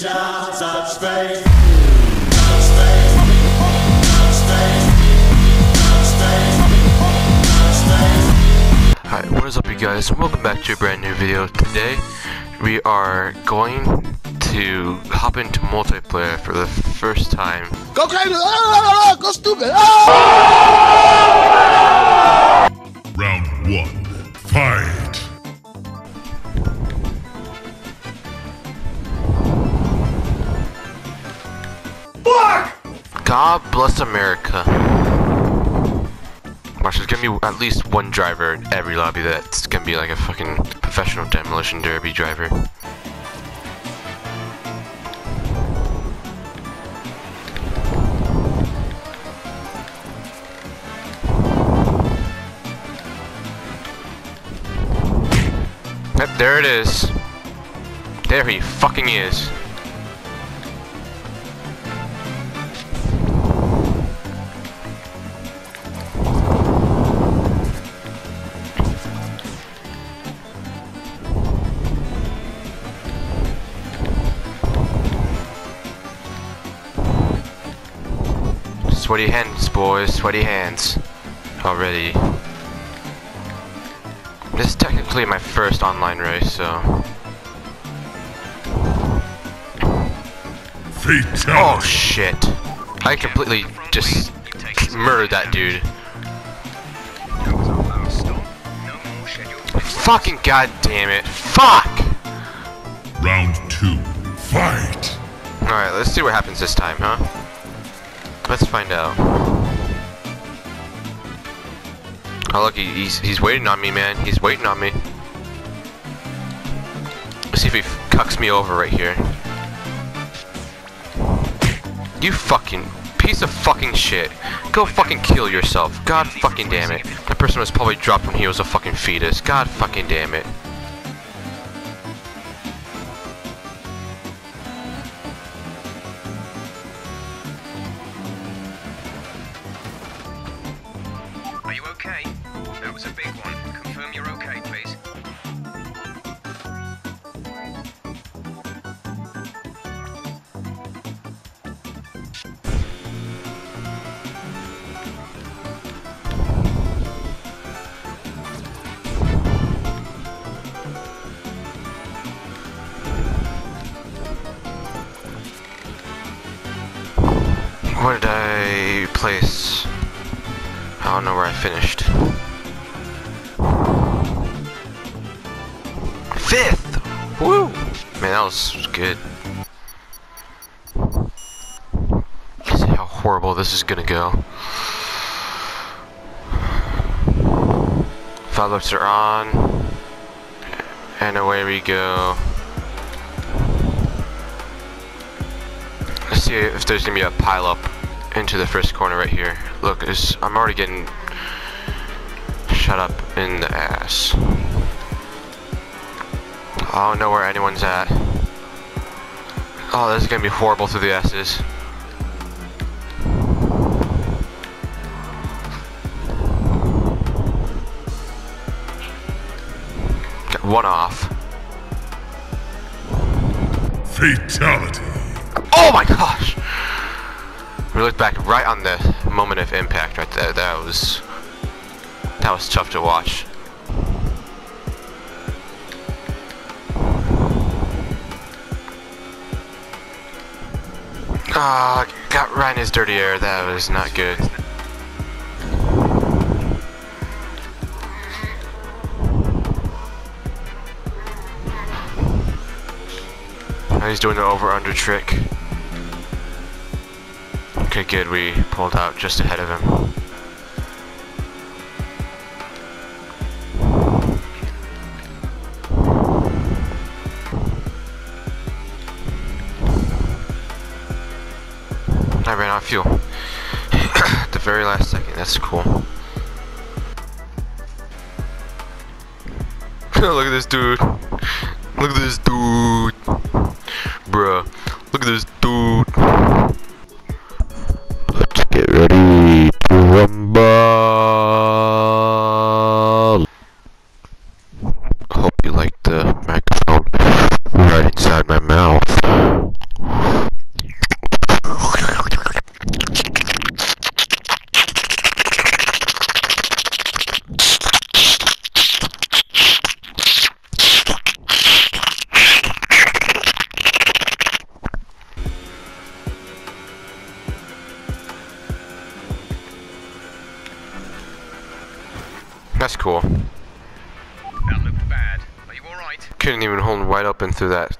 Hi, what is up you guys welcome back to a brand new video. Today we are going to hop into multiplayer for the first time. Go crazy! Ah, go stupid! Round Watch, there's gonna be at least one driver in every lobby that's gonna be like a fucking professional demolition derby driver. Yep, there it is. There he fucking is. Sweaty hands, boys. Sweaty hands. Already. This is technically my first online race, so. Fatality. Oh shit. I completely just murdered that dude. Fucking goddamn it. Fuck! Round two. Fight. Alright, let's see what happens this time, huh? Let's find out. Oh look, he- he's, he's waiting on me, man. He's waiting on me. Let's see if he cucks me over right here. You fucking piece of fucking shit. Go fucking kill yourself. God fucking damn it. That person was probably dropped when he was a fucking fetus. God fucking damn it. You okay? That was a big one. Confirm you're okay, please. Where did I place? I don't know where I finished. Fifth! Woo! Man, that was good. See how horrible this is gonna go. Five Fireworks are on. And away we go. Let's see if there's gonna be a pile up into the first corner right here. Look, it's, I'm already getting shut up in the ass. I don't know where anyone's at. Oh, this is gonna be horrible through the S's. Got one off. Fatality. Oh my gosh! We looked back right on the moment of impact right there. That was that was tough to watch. Ah, got right in his dirty air. That was not good. Now he's doing the over under trick. Okay, good. We pulled out just ahead of him. I ran out of fuel. The very last second. That's cool. Look at this dude. Look at this dude. Bruh. Look at this cool. That looked bad. Are you alright? Couldn't even hold wide open through that.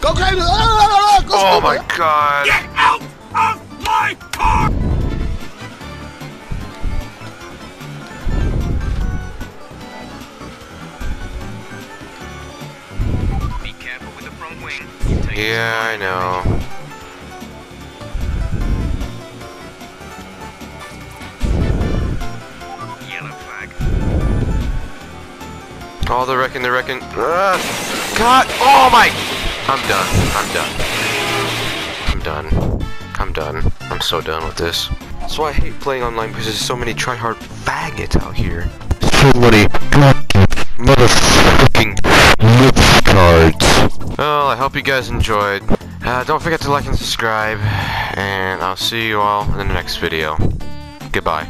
Cocaine! Ah, go Oh my god! Out wing. Yeah, I know. some Yellow flag. Oh, the wrecking, the wrecking. Ah, God! Oh my! I'm done. I'm done. I'm done. I'm done. I'm so done with this. That's why I hate playing online because there's so many tryhard faggots out here. So many motherfucking lip cards. Well, I hope you guys enjoyed. Uh, don't forget to like and subscribe, and I'll see you all in the next video. Goodbye.